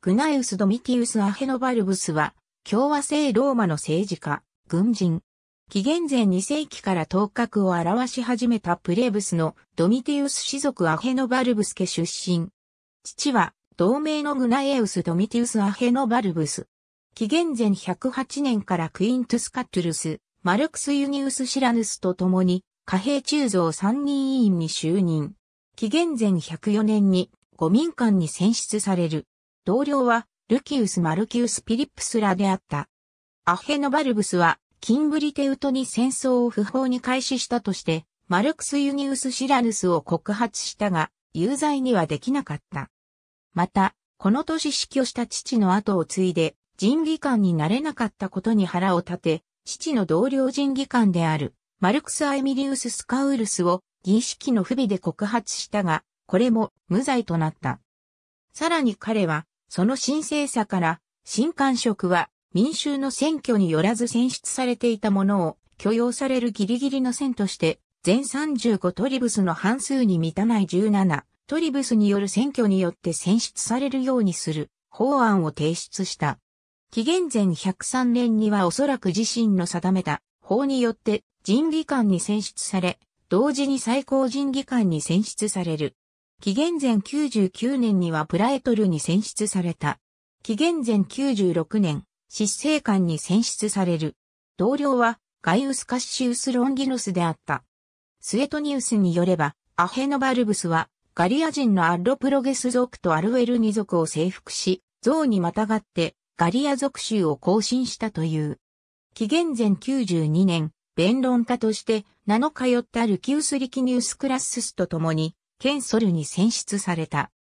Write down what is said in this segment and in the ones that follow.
グナエウス・ドミティウス・アヘノバルブスは、共和制ローマの政治家、軍人。紀元前2世紀から頭角を表し始めたプレーブスのドミティウス氏族アヘノバルブス家出身。父は、同名のグナエウス・ドミティウス・アヘノバルブス。紀元前108年からクイントゥス・カットゥルス、マルクス・ユニウス・シラヌスと共に、貨幣鋳造参任委員に就任。紀元前104年に、五民間に選出される。同僚は、ルキウス・マルキウス・ピリップスらであった。アヘノバルブスは、キンブリテウトに戦争を不法に開始したとして、マルクス・ユニウス・シラヌスを告発したが、有罪にはできなかった。また、この年死去した父の後を継いで、人議官になれなかったことに腹を立て、父の同僚人議官である、マルクス・アエミリウス・スカウルスを儀式の不備で告発したが、これも無罪となった。さらに彼は、その神聖さから、新官職は民衆の選挙によらず選出されていたものを許容されるギリギリの線として、全35トリブスの半数に満たない17トリブスによる選挙によって選出されるようにする法案を提出した。紀元前103年にはおそらく自身の定めた法によって人議官に選出され、同時に最高人議官に選出される。紀元前99年にはプラエトルに選出された。紀元前96年、執政官に選出される。同僚はガイウス・カッシウス・ロンギノスであった。スエトニウスによれば、アヘノバルブスはガリア人のアッロプロゲス族とアルウェルニ族を征服し、象にまたがってガリア属州を更新したという。紀元前92年、弁論家として名の通ったルキウス・リキニウス・クラッススと共に、ケンソルに選出された。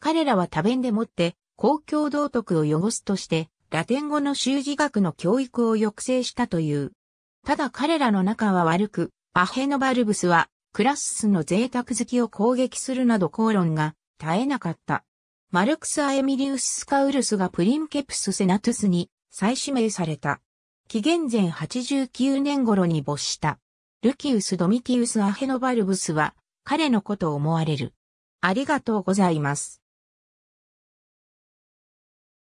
彼らは多弁でもって、公共道徳を汚すとして、ラテン語の習字学の教育を抑制したという。ただ彼らの仲は悪く、アヘノバルブスは、クラッスの贅沢好きを攻撃するなど口論が絶えなかった。マルクス・アエミリウス・スカウルスがプリンケプス・セナトゥスに再指名された。紀元前89年頃に没した。ルキウス・ドミティウス・アヘノバルブスは彼のことを思われる。ありがとうございます。